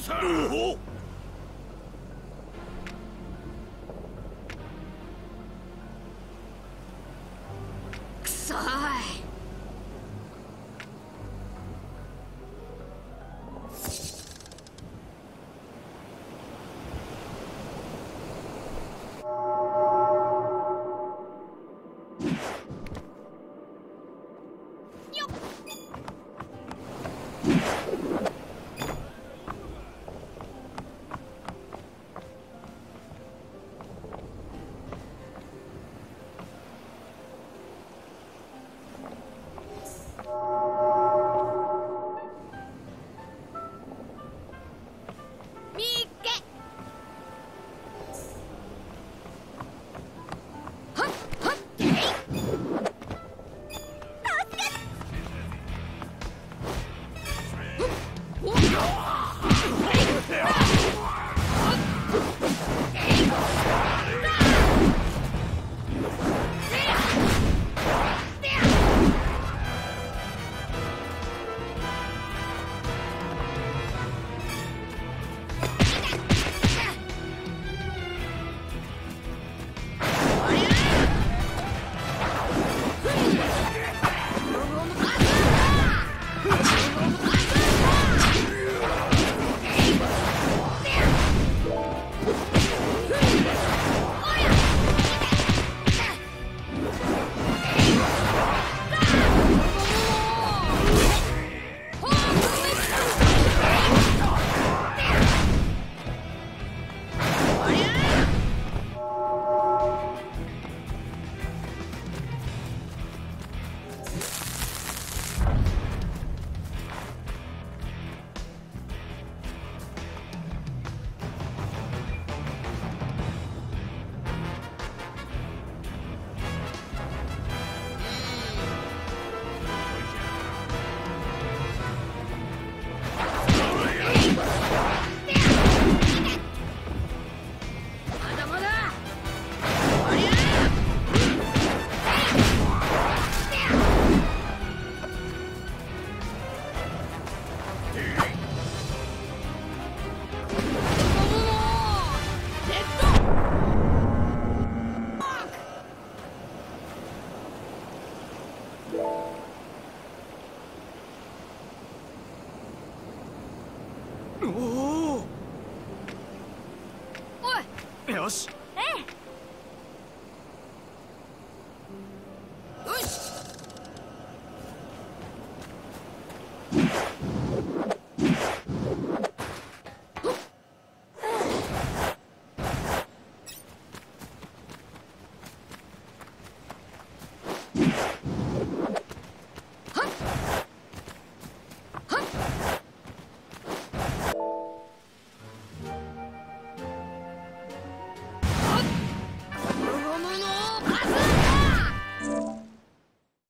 いくそい。よっおおよし。ええ。よし。